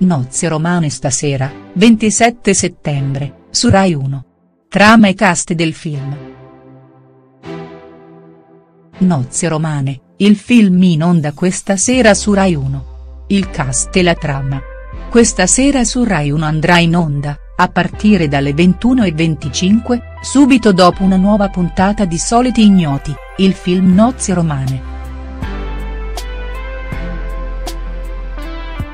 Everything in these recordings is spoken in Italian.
Nozze romane stasera, 27 settembre, su Rai 1. Trama e cast del film. Nozze romane, il film in onda questa sera su Rai 1. Il cast e la trama. Questa sera su Rai 1 andrà in onda, a partire dalle 21.25, subito dopo una nuova puntata di Soliti Ignoti, il film Nozze romane.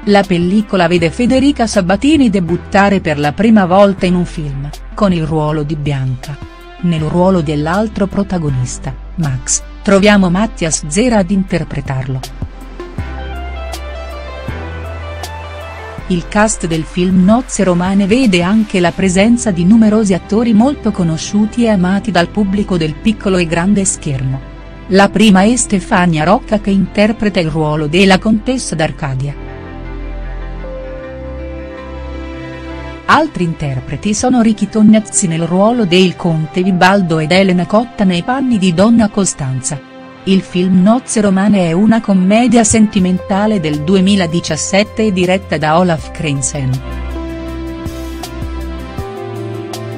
La pellicola vede Federica Sabatini debuttare per la prima volta in un film, con il ruolo di Bianca. Nel ruolo dell'altro protagonista, Max, troviamo Mattias Zera ad interpretarlo. Il cast del film Nozze Romane vede anche la presenza di numerosi attori molto conosciuti e amati dal pubblico del piccolo e grande schermo. La prima è Stefania Rocca che interpreta il ruolo della contessa d'Arcadia. Altri interpreti sono Ricky Tognazzi nel ruolo del conte Vibaldo ed Elena Cotta nei panni di Donna Costanza. Il film Nozze Romane è una commedia sentimentale del 2017 diretta da Olaf Krensen.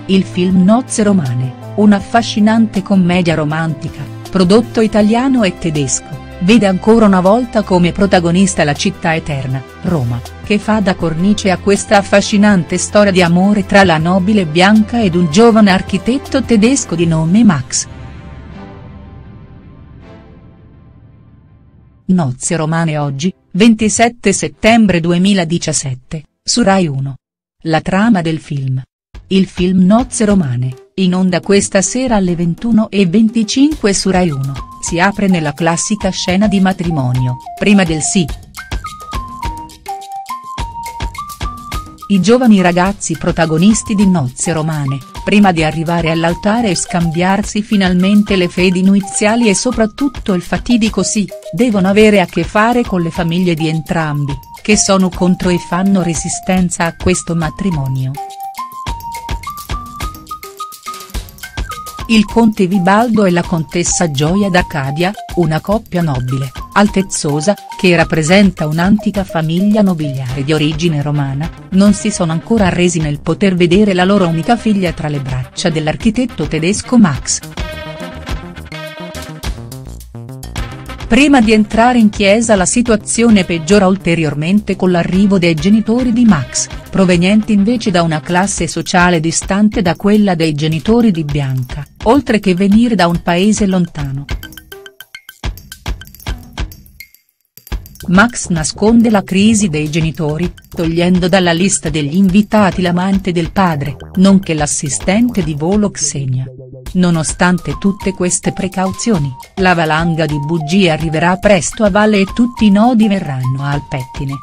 Il film Nozze Romane, un'affascinante commedia romantica, prodotto italiano e tedesco vede ancora una volta come protagonista la città eterna, Roma, che fa da cornice a questa affascinante storia di amore tra la nobile Bianca ed un giovane architetto tedesco di nome Max. Nozze romane oggi, 27 settembre 2017, su Rai 1. La trama del film. Il film Nozze romane, in onda questa sera alle 21.25 su Rai 1, si apre nella classica scena di matrimonio, prima del sì. I giovani ragazzi protagonisti di Nozze romane, prima di arrivare all'altare e scambiarsi finalmente le fedi nuziali e soprattutto il fatidico sì, devono avere a che fare con le famiglie di entrambi, che sono contro e fanno resistenza a questo matrimonio. Il conte Vibaldo e la contessa Gioia d'Arcadia, una coppia nobile, altezzosa, che rappresenta un'antica famiglia nobiliare di origine romana, non si sono ancora arresi nel poter vedere la loro unica figlia tra le braccia dell'architetto tedesco Max. Prima di entrare in chiesa la situazione peggiora ulteriormente con l'arrivo dei genitori di Max, provenienti invece da una classe sociale distante da quella dei genitori di Bianca, oltre che venire da un paese lontano. Max nasconde la crisi dei genitori, togliendo dalla lista degli invitati l'amante del padre, nonché l'assistente di volo Xenia. Nonostante tutte queste precauzioni, la valanga di bugie arriverà presto a valle e tutti i nodi verranno al pettine.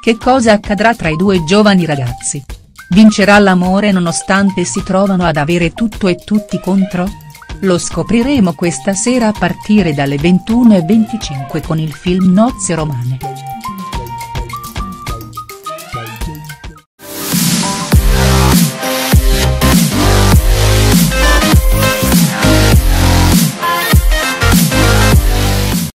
Che cosa accadrà tra i due giovani ragazzi? Vincerà l'amore nonostante si trovano ad avere tutto e tutti contro? Lo scopriremo questa sera a partire dalle 21.25 con il film Nozze Romane.